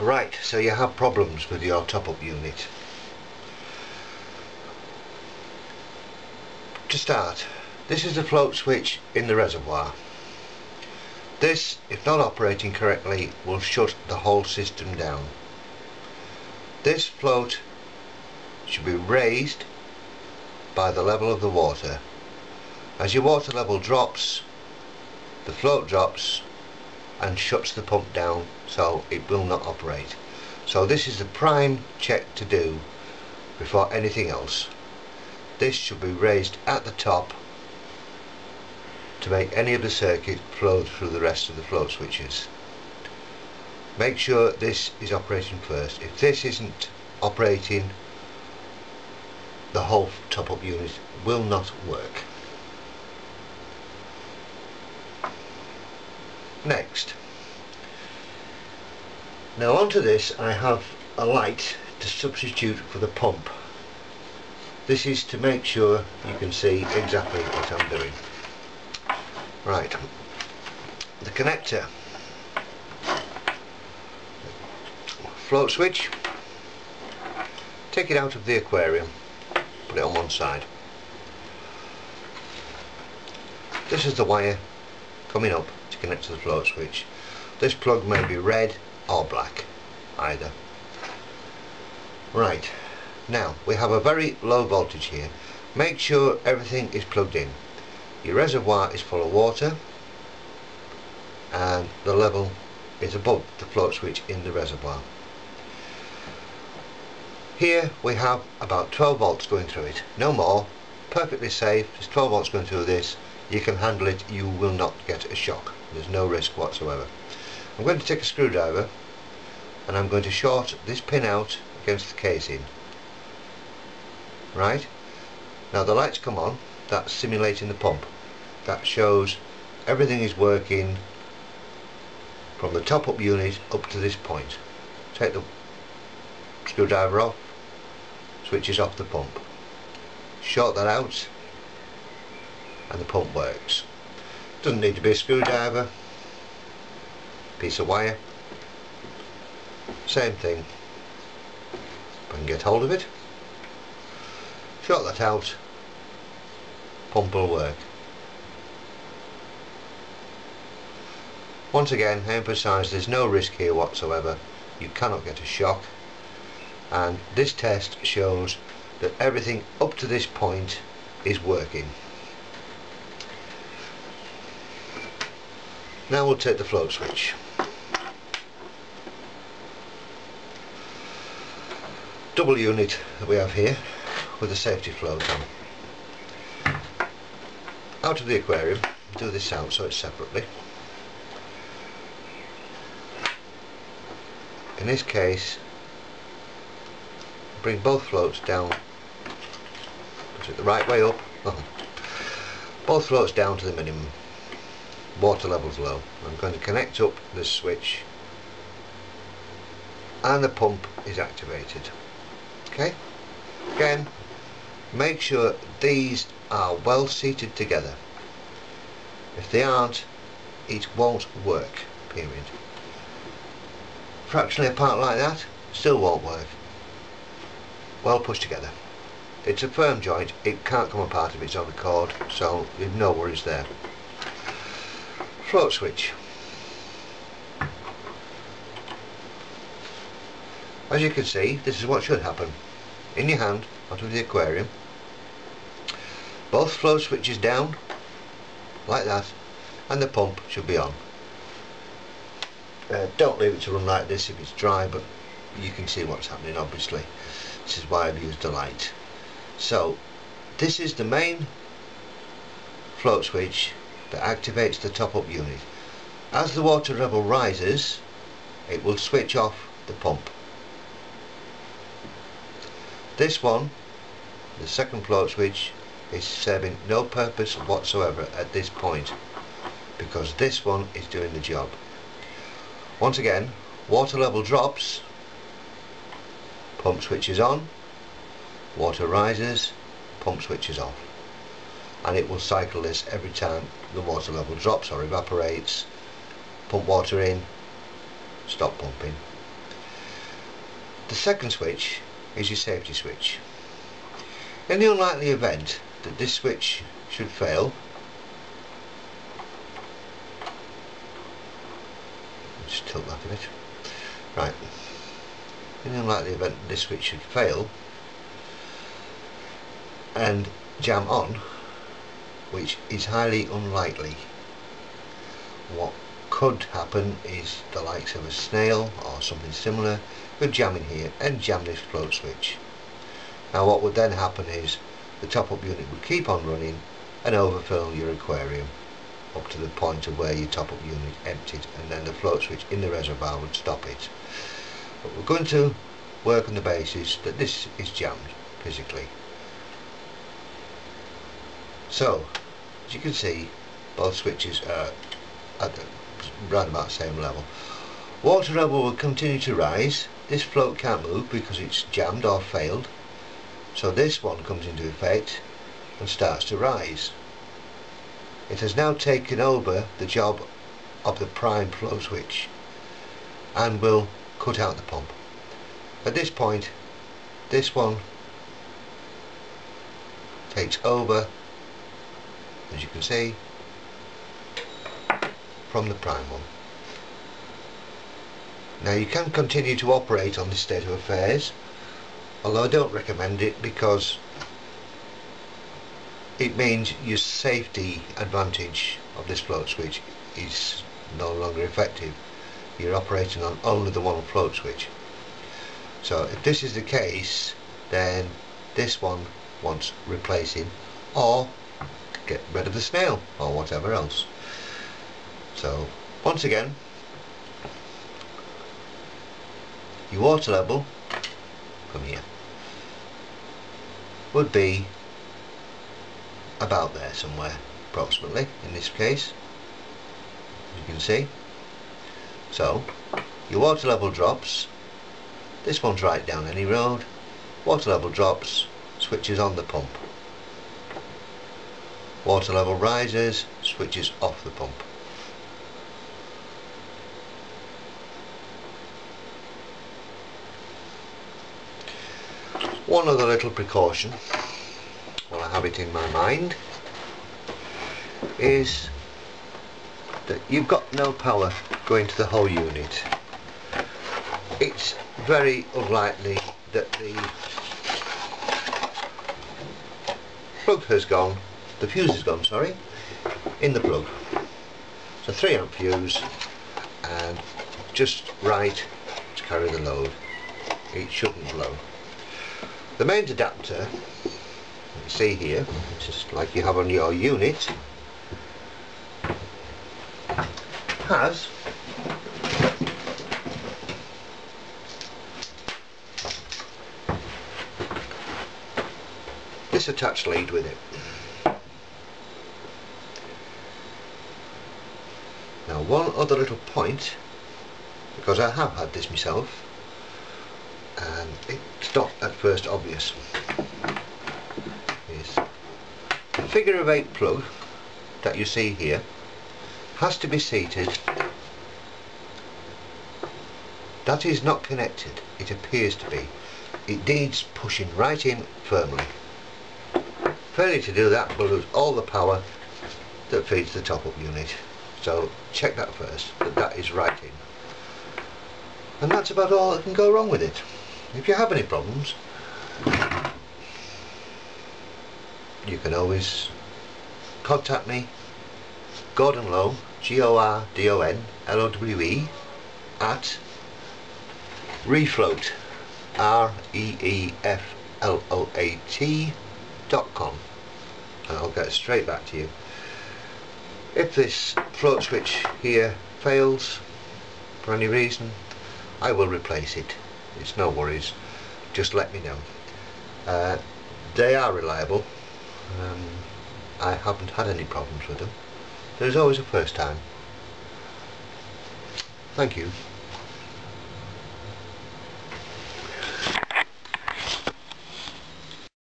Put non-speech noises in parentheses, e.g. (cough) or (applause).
Right, so you have problems with your top-up unit. To start, this is the float switch in the reservoir. This, if not operating correctly, will shut the whole system down. This float should be raised by the level of the water. As your water level drops, the float drops and shuts the pump down so it will not operate. So this is the prime check to do before anything else. This should be raised at the top to make any of the circuit flow through the rest of the float switches. Make sure this is operating first. If this isn't operating the whole top-up unit will not work. Next. Now onto this I have a light to substitute for the pump. This is to make sure you can see exactly what I'm doing. Right, the connector, float switch, take it out of the aquarium, put it on one side. This is the wire coming up to connect to the float switch. This plug may be red or black, either. Right, now we have a very low voltage here. Make sure everything is plugged in. Your reservoir is full of water and the level is above the float switch in the reservoir. Here we have about 12 volts going through it, no more, perfectly safe, there's 12 volts going through this, you can handle it, you will not get a shock, there's no risk whatsoever. I'm going to take a screwdriver and I'm going to short this pin out against the casing. Right, now the lights come on, that's simulating the pump. That shows everything is working from the top up unit up to this point. Take the screwdriver off, switches off the pump. Short that out and the pump works. Doesn't need to be a screwdriver, piece of wire, same thing. If I can get hold of it, short that out, pump will work. Once again, I emphasise there's no risk here whatsoever. You cannot get a shock. And this test shows that everything up to this point is working. Now we'll take the float switch. Double unit that we have here with the safety float on. Out of the aquarium, do this out so it's separately. In this case, bring both floats down, put it the right way up, (laughs) both floats down to the minimum, water levels low. I'm going to connect up this switch and the pump is activated. Okay, again, make sure these are well seated together. If they aren't, it won't work, period fractionally apart like that still won't work well pushed together it's a firm joint it can't come apart of its own accord so you've no worries there float switch as you can see this is what should happen in your hand out of the aquarium both float switches down like that and the pump should be on uh, don't leave it to run like this if it's dry, but you can see what's happening obviously. This is why I've used a light. So, this is the main float switch that activates the top-up unit. As the water level rises, it will switch off the pump. This one, the second float switch, is serving no purpose whatsoever at this point because this one is doing the job. Once again, water level drops, pump switches on, water rises, pump switches off. And it will cycle this every time the water level drops or evaporates, pump water in, stop pumping. the second switch is your safety switch. In the unlikely event that this switch should fail, just tilt that a bit. Right. In the unlikely event this switch should fail and jam on, which is highly unlikely, what could happen is the likes of a snail or something similar could jam in here and jam this float switch. Now what would then happen is the top-up unit would keep on running and overfill your aquarium up to the point of where your top-up unit emptied and then the float switch in the reservoir would stop it. But we're going to work on the basis that this is jammed physically. So, as you can see, both switches are at about the same level. Water level will continue to rise. This float can't move because it's jammed or failed. So this one comes into effect and starts to rise. It has now taken over the job of the prime flow switch and will cut out the pump. At this point this one takes over as you can see from the prime one. Now you can continue to operate on this state of affairs although I don't recommend it because it means your safety advantage of this float switch is no longer effective. You're operating on only the one float switch. So if this is the case then this one wants replacing or get rid of the snail or whatever else. So once again your water level from here would be about there somewhere approximately in this case as you can see. So your water level drops. This one's right down any road. Water level drops switches on the pump water level rises switches off the pump One other little precaution, while I have it in my mind, is that you've got no power going to the whole unit. It's very unlikely that the plug has gone, the fuse is gone, sorry, in the plug. A 3 amp fuse and just right to carry the load. It shouldn't blow. The main adapter, you see here, just like you have on your unit, has this attached lead with it. One other little point, because I have had this myself, and it's not at first obvious. Is the figure of eight plug that you see here has to be seated. That is not connected it appears to be. It needs pushing right in firmly. Failure to do that will lose all the power that feeds the top-up unit so check that first that that is right in and that's about all that can go wrong with it. If you have any problems you can always contact me Gordon Lowe G-O-R-D-O-N L-O-W-E at reefloat R-E-E-F-L-O-A-T dot com and I'll get straight back to you if this float switch here fails for any reason I will replace it. It's no worries. Just let me know. Uh, they are reliable. Um, I haven't had any problems with them. There's always a first time. Thank you